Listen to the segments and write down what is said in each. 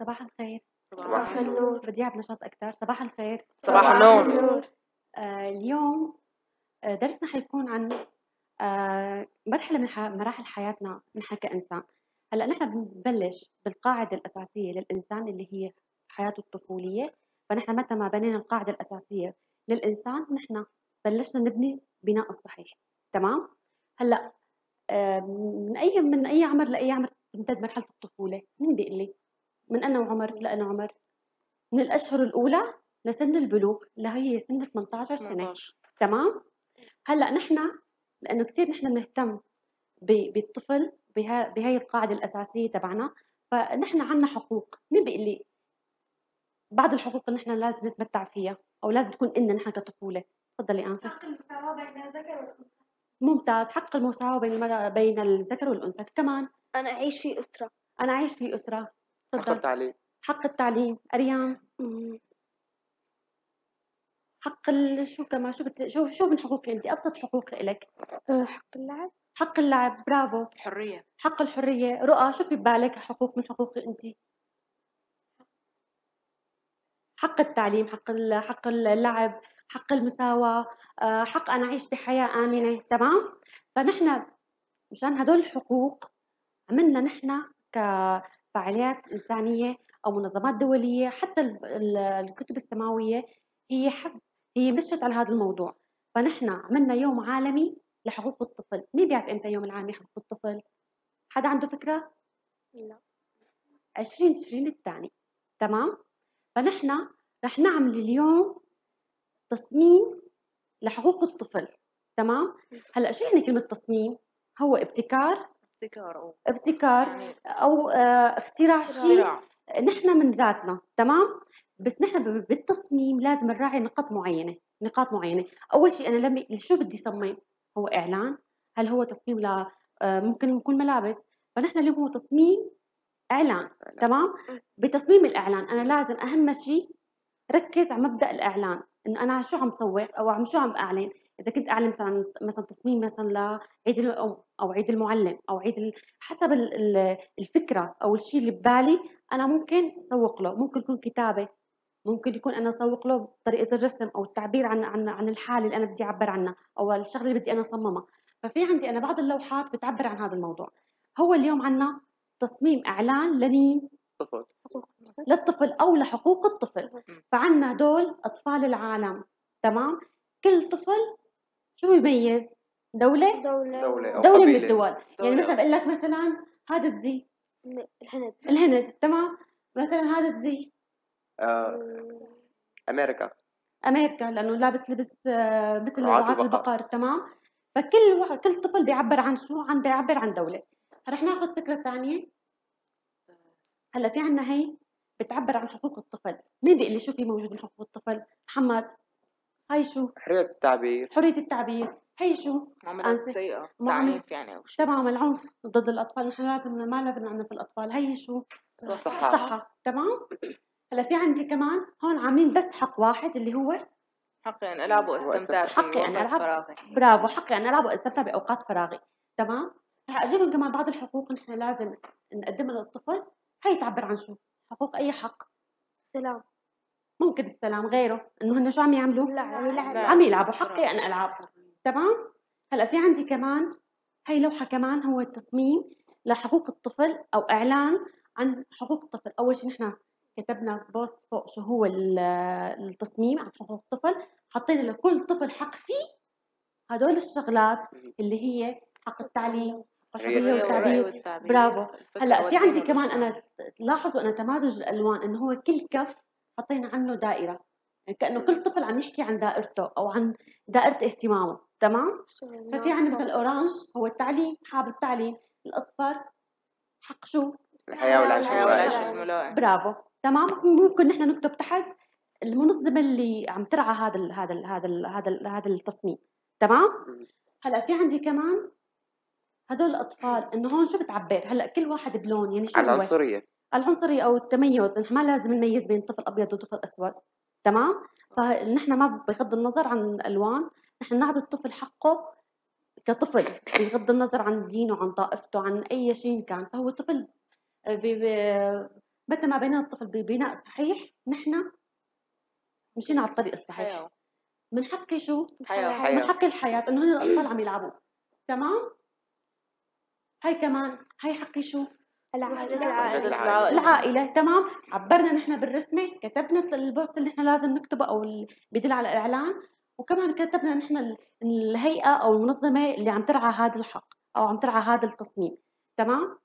صباح الخير. صباح النور. بدي اياها بنشاط أكثر صباح الخير. صباح النور. آه اليوم آه درسنا حيكون عن آه مرحلة من مراحل حياتنا نحن كإنسان. هلأ نحن بنبلش بالقاعدة الأساسية للإنسان اللي هي حياته الطفولية. فنحن متى ما بنينا القاعدة الأساسية للإنسان نحن بلشنا نبني بناء الصحيح. تمام؟ هلأ آه من أي من أي عمر لأي عمر تمتد مرحلة الطفولة؟ مين بيقول لي؟ من أنا عمر لأنا عمر من الأشهر الأولى لسن البلوغ اللي هي سن 18 سنة. 18 تمام؟ هلأ نحن لأنه كثير نحن بنهتم ب- بالطفل بها بهي القاعدة الأساسية تبعنا. فنحن عنا حقوق. مين بيقول لي بعض الحقوق اللي نحن لازم نتمتع فيها أو لازم تكون إلنا نحن كطفولة؟ تفضلي أنسة حق المساواة بين الذكر والأنثى. ممتاز. حق المساواة بين المرأة بين الذكر والأنثى كمان. أنا أعيش في أسرة. أنا أعيش في أسرة. حق التعليم. حق التعليم. أريان حق ال... شو كمان؟ شو بت... شو شو من حقوقي انت؟ أبسط حقوق لك. حق اللعب. حق اللعب برافو. الحرية. حق الحرية. رؤى شو في ببالك حقوق من حقوقي انت؟ حق التعليم حق ال... حق اللعب حق المساواة. آه، حق أنا أعيش بحياة آمنة تمام؟ فنحن مشان هدول الحقوق عملنا نحن كفعاليات إنسانية أو منظمات دولية حتى ال- ال- الكتب السماوية هي حب هي مشت على هذا الموضوع. فنحن عملنا يوم عالمي لحقوق الطفل. مين بيعرف إمتى يوم العالمي حقوق الطفل؟ حدا عنده فكرة؟ لا. 20 تشرين الثاني. تمام؟ فنحن رح نعمل اليوم تصميم لحقوق الطفل. تمام؟ هلأ شو يعني كلمة تصميم؟ هو ابتكار ابتكار أو ابتكار يعني أو آه، اختراع شيء. نحن من ذاتنا تمام؟ بس نحن بالتصميم لازم نراعي نقاط معينة نقاط معينة. أول شيء أنا لما شو بدي صمم؟ هو إعلان. هل هو تصميم ل آه، ممكن يكون ملابس. فنحن اليوم هو تصميم إعلان تمام؟ بتصميم الإعلان أنا لازم أهم شيء ركز على مبدأ الإعلان إنه أنا شو عم صور أو عم شو عم أعلن. إذا كنت أعلن مثلا مثلا تصميم مثلا لعيد الام أو عيد المعلم أو عيد ال... حسب ال- ال- الفكرة أو الشيء اللي ببالي أنا ممكن أسوق له. ممكن يكون كتابة ممكن يكون أنا أسوق له بطريقة الرسم أو التعبير عن عن عن الحاله اللي أنا بدي أعبر عنها أو الشغلة اللي بدي أنا أصممها. ففي عندي أنا بعض اللوحات بتعبر عن هذا الموضوع. هو اليوم عنا تصميم إعلان لمين؟ طفل. للطفل أو لحقوق الطفل. فعنا دول أطفال العالم. تمام؟ كل طفل شو يميز دولة؟ دولة. دولة أو دولة من قبيلة. الدول. يعني دولة مثلا أو- بقول لك مثلا هذا الزي. الهند. الهند تمام. مثلا هذا الزي. آه، أمريكا. أمريكا لأنه لابس لبس آه، مثل رعاة البقر. البقر تمام. فكل واحد كل طفل بيعبر عن شو؟ عن بيعبر عن دولة. رح ناخذ فكرة ثانية. هلأ في عنا هي بتعبر عن حقوق الطفل. مين بيقول لي شو في موجود من حقوق الطفل؟ محمد. هاي شو؟ حرية التعبير. حرية التعبير. هي شو؟ معاملات أنسة. سيئة. معاملة- تعنيف يعني أو شيء. تمام العنف ضد الأطفال. نحن لازم ما لازم نعنف الأطفال. هي شو؟ صح الصحه تمام؟ هلا في عندي كمان هون عاملين بس حق واحد اللي هو حقي أن ألعب وأستمتع فيه حقي أن ألعب. فراغي. برافو. حقي أنا ألعب وأستمتع بأوقات فراغي. تمام؟ رح لكم كمان بعض الحقوق. نحن لازم نقدمها للطفل. هي تعبر عن شو؟ حقوق أي حق. سلام. ممكن السلام غيره إنه هن شو عم يعملوا؟ لا عم يلعبوا. حقي أنا العب تمام؟ هلأ في عندي كمان هي لوحة كمان هو التصميم لحقوق الطفل أو إعلان عن حقوق الطفل. أول شيء نحن كتبنا post فوق شو هو ال- التصميم عن حقوق الطفل حطينا لكل طفل حق فيه هدول الشغلات اللي هي حق التعليم الحريه والتعبير. برافو. هلأ في عندي كمان. أنا لاحظوا أنا تمازج الألوان إنه هو كل كف حطينا عنه دائرة. يعني كأنه كل طفل عم يحكي عن دائرته أو عن دائرة اهتمامه. تمام؟ ففي عندنا مثلا ال orange هو التعليم حاب التعليم. الأصفر حق شو؟ الحياة والعيش برافو. تمام؟ ممكن نحن نكتب تحت المنظمة اللي عم ترعى هذا ال هذا ال هذا ال هذا ال هذا التصميم. تمام. هلا في عندي كمان هدول الأطفال إنه هون شو بتعبر؟ هلا كل واحد بلون يعني شو عن العنصرية أو التميز نحن ما لازم نميز بين طفل أبيض وطفل أسود تمام فنحن ما بغض النظر عن الألوان نحن نعطي الطفل حقه كطفل بغض النظر عن دينه عن طائفته عن أي شيء كان فهو طفل ب- متى ما بنينا الطفل ببناء صحيح نحن مشينا على الطريق الصحيح حياة بنحكي شو؟ حياة. بنحكي الحياة إنه هن الأطفال عم يلعبوا تمام؟ هاي كمان هاي حكي شو؟ العائلة. العائلة. العائلة. العائلة تمام. عبرنا نحن بالرسمة كتبنا البوست اللي نحن لازم نكتبه أو اللي بدل على الإعلان. وكمان كتبنا نحن ال- الهيئة أو المنظمة اللي عم ترعى هذا الحق أو عم ترعى هذا التصميم. تمام؟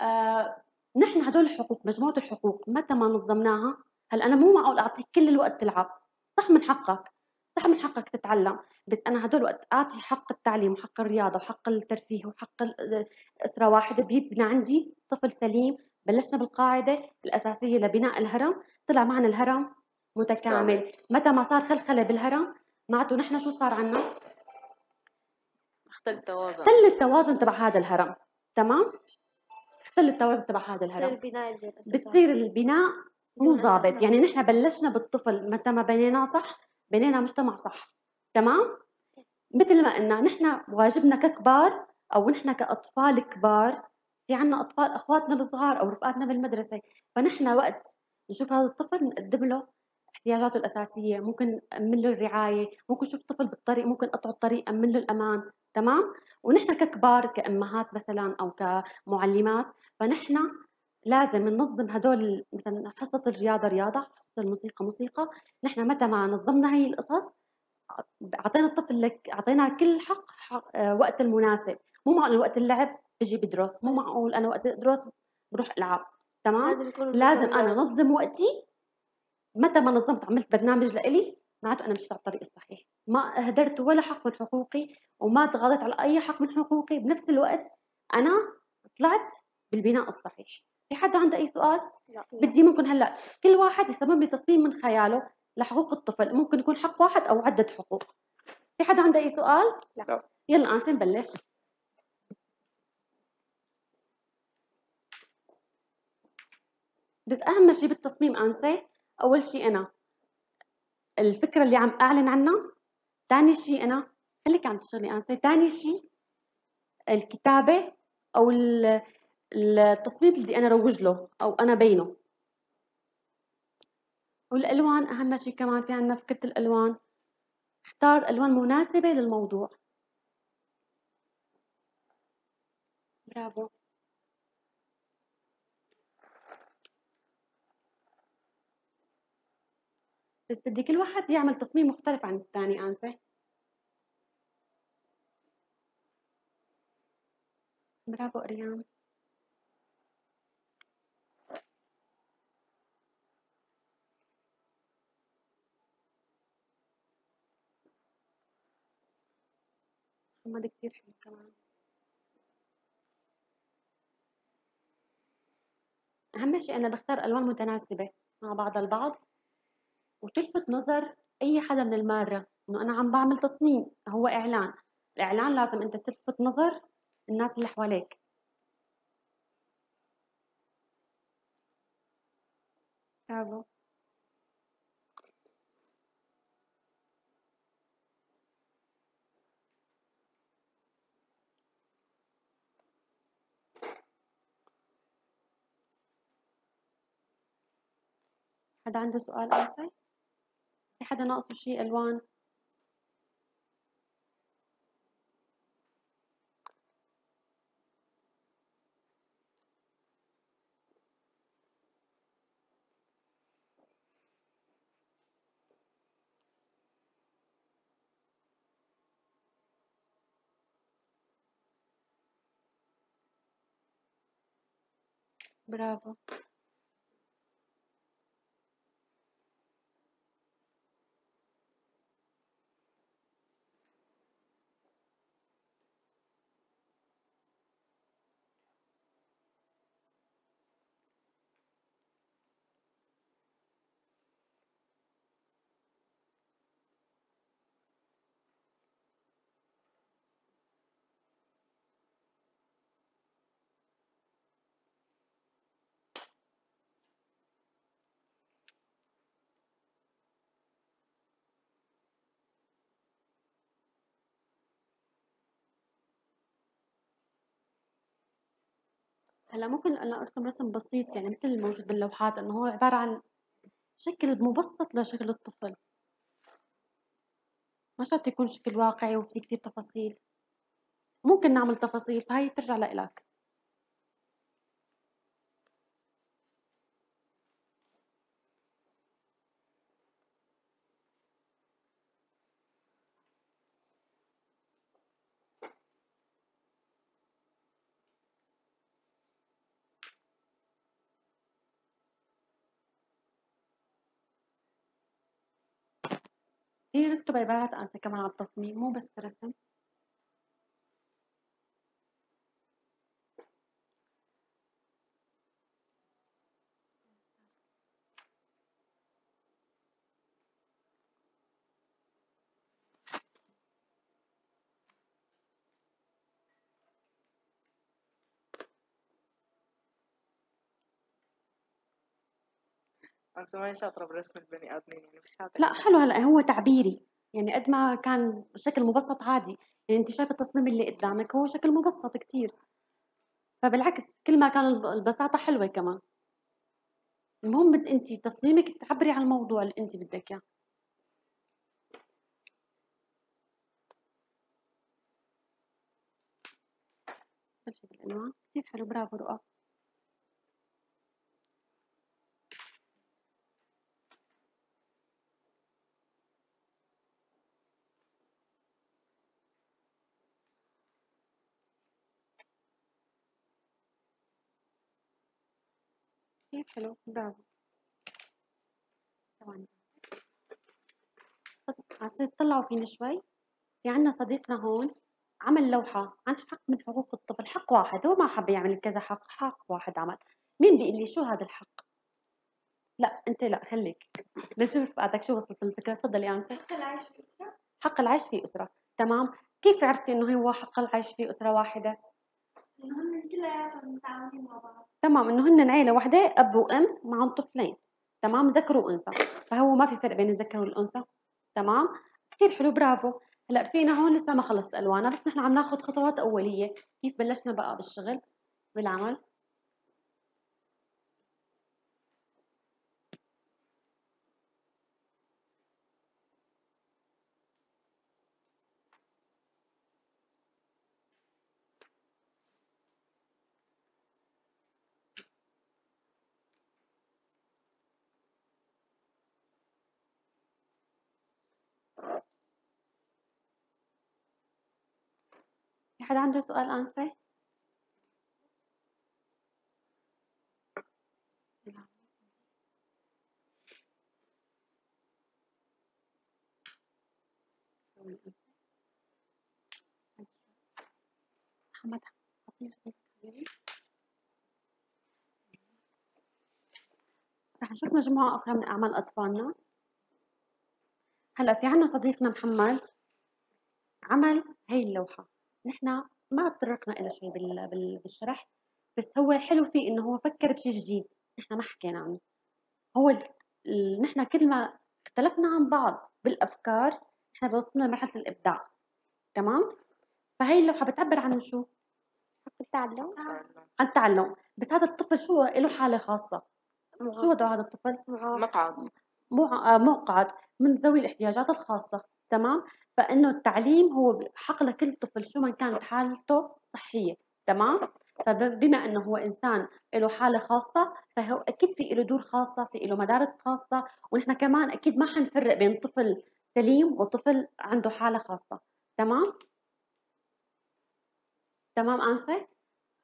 آه نحن هدول الحقوق مجموعة الحقوق متى ما نظمناها هلأ أنا مو معقول أعطيك كل الوقت تلعب. صح من حقك. صح من حقك تتعلم. بس أنا هدول وقت أعطي حق التعليم وحق الرياضة وحق الترفيه وحق ال- أسرة واحدة بيبنى عندي طفل سليم بلشنا بالقاعدة الأساسية لبناء الهرم طلع معنا الهرم متكامل. متى ما صار خلخلة بالهرم معناته نحن شو صار عنا؟ اختل التوازن. اختل التوازن تبع هذا الهرم. تمام؟ اختل التوازن تبع هذا الهرم. البناء بدون أساسات. بتصير البناء مو ضابط. يعني نحن بلشنا بالطفل متى ما بنيناه صح بنينا مجتمع صح تمام؟ مثل ما قلنا نحن واجبنا ككبار أو نحن كأطفال كبار في عنا أطفال أخواتنا الصغار أو رفقاتنا بالمدرسة. فنحن وقت نشوف هذا الطفل نقدم له احتياجاته الأساسية ممكن نامن له الرعاية ممكن نشوف طفل بالطريق ممكن اقطع الطريق امن له الأمان تمام؟ ونحن ككبار كأمهات مثلا أو كمعلمات فنحن لازم ننظم هدول مثلا حصة الرياضة رياضة حصة الموسيقى موسيقى. نحن متى ما نظمنا هي القصص أعطينا الطفل لك أعطينا كل حق, حق آه، وقت المناسب. مو معقول وقت اللعب بيجي بدرس مو معقول أنا وقت ادرس بروح ألعب. تمام؟ لازم يكون لازم الوقت. نظم وقتي. متى ما نظمت عملت برنامج لإلي معناته أنا مشيت على الطريق الصحيح. ما هدرت ولا حق من حقوقي وما تغاضيت على أي حق من حقوقي. بنفس الوقت أنا طلعت بالبناء الصحيح. في حد عنده أي سؤال؟ لا. بدي ممكن هلأ كل واحد يصمم لي تصميم من خياله لحقوق الطفل ممكن يكون حق واحد أو عدة حقوق. في حد عنده أي سؤال؟ لا. لا. يلا انسه نبلش بس أهم شيء بالتصميم انسه أول شيء أنا الفكرة اللي عم أعلن عنها ثاني شيء أنا خليك عم تشتغلي انسه ثاني شيء الكتابة أو ال- التصميم اللي أنا روج له أو أنا بينه. والألوان أهم شيء كمان في عندنا فكرة الألوان. اختار ألوان مناسبة للموضوع. برافو. بس بدي كل واحد يعمل تصميم مختلف عن الثاني انسه برافو أريان. محمد كتير حلو كمان. أهم شيء أنا بختار ألوان متناسبة مع بعض البعض وتلفت نظر أي حدا من المارة إنه أنا عم بعمل تصميم هو إعلان. الإعلان لازم أنت تلفت نظر الناس اللي حواليك. برافو حدا عنده سؤال أنسة؟ في حدا ناقصه شيء ألوان؟ برافو هلا ممكن أنا أرسم رسم بسيط يعني مثل الموجود باللوحات إنه هو عبارة عن شكل مبسط لشكل الطفل. ما شرط يكون شكل واقعي وفي كتير تفاصيل. ممكن نعمل تفاصيل فهي ترجع لإلك. فينا نكتب عبارات أنسة كمان على التصميم؟ مو بس رسم. أنا زمان شاطرة برسم البني آدمين يعني بس لا حلو هلا هو تعبيري. يعني قد ما كان بشكل مبسط عادي. يعني أنت شايفة التصميم اللي قدامك هو شكل مبسط كتير. فبالعكس كل ما كان الب- البساطة حلوة كمان. المهم بد أنت تصميمك تعبري عن الموضوع اللي أنت بدك إياه. بالألوان. كثير حلو برافو رؤى. كثير حلو برافو. ثواني. عصير تطلعوا فيني شوي في عنا صديقنا هون عمل لوحة عن حق من حقوق الطفل حق واحد هو ما حب يعمل كذا حق حق واحد عمل. مين بيقول لي شو هذا الحق؟ لا أنت لا خليك. نشوف بعدك شو وصلت الفكرة تفضلي أنسة. حق العيش في أسرة. حق العيش في أسرة تمام. كيف عرفتي إنه هو حق العيش في لأنه هن تمام انه هن عيلة واحدة أب وأم معهم طفلين. تمام ذكر وانثى فهو ما في فرق بين الذكر والأنثى. تمام؟ كثير حلو برافو. هلأ رفيقنا هون لسه ما خلصت ألوانها بس نحن عم ناخذ خطوات أولية. كيف بلشنا بقى بالشغل بالعمل؟ حدا عنده سؤال انسه محمد خطير حبيبي رح نشوف مجموعة أخرى من أعمال أطفالنا. هلا في عنا صديقنا محمد عمل هاي اللوحة. نحن ما تطرقنا إلى شوي بال- بال- بالشرح بس هو حلو فيه إنه هو فكر بشيء جديد نحن ما حكينا عنه. هو ال- نحن كل ما اختلفنا عن بعض بالأفكار نحن بوصلنا لمرحلة الإبداع. تمام؟ فهي اللوحة بتعبر عن شو؟ حق التعلم عن التعلم. بس هذا الطفل شو؟ له حالة خاصة. شو وضع هذا الطفل؟ مقعد. آه، معقد من ذوي الاحتياجات الخاصة. تمام؟ فإنه التعليم هو حق لكل طفل شو ما كانت حالته الصحية تمام؟ فبما إنه هو إنسان له حالة خاصة فهو أكيد في له دور خاصة في له مدارس خاصة ونحن كمان أكيد ما حنفرق بين طفل سليم وطفل عنده حالة خاصة تمام؟ تمام أنسة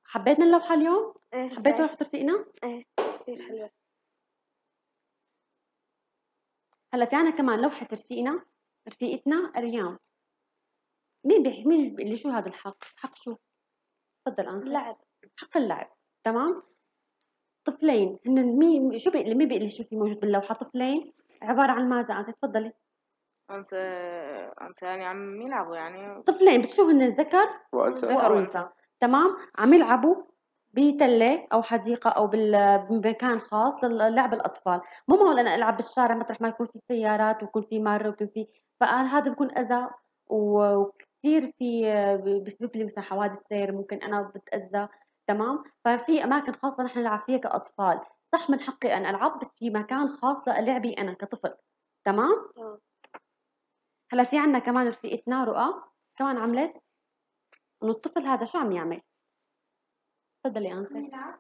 حبيتنا اللوحة اليوم إيه حبيتوا رح ترفقنا إيه كثير حلوة. هلأ في عنا كمان لوحة رفيقنا رفيقتنا أريام مين بيح مين اللي شو هذا الحق؟ حق شو؟ تفضل أنسة لعب حق اللعب. تمام؟ طفلين. هن مين شو بي... مين بيقول لي شو في موجود باللوحة؟ طفلين. عبارة عن ماذا أنسة تفضلي. أنت أنت يعني عم يلعبوا يعني. طفلين. بس شو هن ذكر وأنثى. وأنثى. تمام؟ عم يلعبوا بتلة أو حديقة أو بال- بمكان خاص للعب الأطفال. مو معقول أنا ألعب بالشارع مطرح ما يكون في سيارات ويكون في مرة ويكون في فهذا بكون أذى و- وكثير في بسبب لي مثلا حوادث سير ممكن أنا بتأذى تمام؟ ففي أماكن خاصة نحن نلعب فيها كأطفال. صح من حقي أن ألعب بس في مكان خاص لعبي أنا كطفل. تمام؟ آه. هلأ في عنا كمان رفيقتنا رؤى. كمان عملت؟ إنه الطفل هذا شو عم يعمل؟ تفضلي نلعب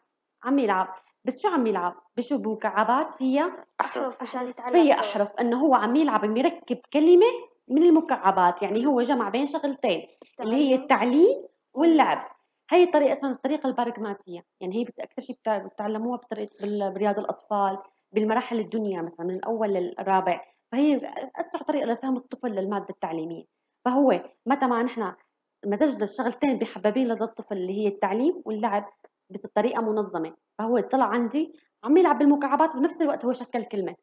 عم يلعب بس شو عم يلعب بشو بمكعبات فيها أحرف عشان يتعلم. فيها. أحرف. إنه هو عم يلعب عم يركب كلمة من المكعبات. يعني هو جمع بين شغلتين اللي هي التعليم واللعب. هي الطريقة اسمها الطريقة البراغماتيه يعني هي بت- أكثر شيء بتع- بتعلموها بطريقه بال- برياض الأطفال بالمراحل الدنيا مثلا من الأول للرابع. فهي أسرع طريقة لفهم الطفل للمادة التعليمية. فهو متى ما نحن مزجنا الشغلتين بحبابين لدى الطفل اللي هي التعليم واللعب بس بطريقة منظمة. فهو طلع عندي عم يلعب بالمكعبات وبنفس الوقت هو شكل كلمة.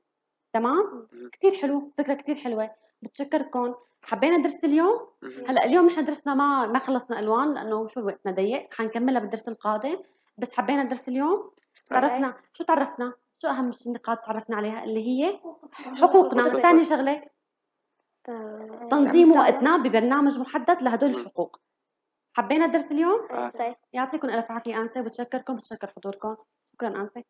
تمام؟ كثير حلو فكرة كثير حلوة. بتشكركم. حبينا درس اليوم. هلأ اليوم نحن درسنا ما ما خلصنا ألوان لأنه شو وقتنا ضيق. حنكملها بالدرس القادم. بس حبينا درس اليوم. تعرفنا شو تعرفنا؟ شو أهم النقاط تعرفنا عليها؟ اللي هي حقوقنا. ثاني شغلة. تنظيم مساعدة. وقتنا ببرنامج محدد لهدول الحقوق. حبينا درس اليوم؟ آه، طيب. يعطيكم ألف عافية انسه بتشكركم بتشكر حضوركم. شكرا انسه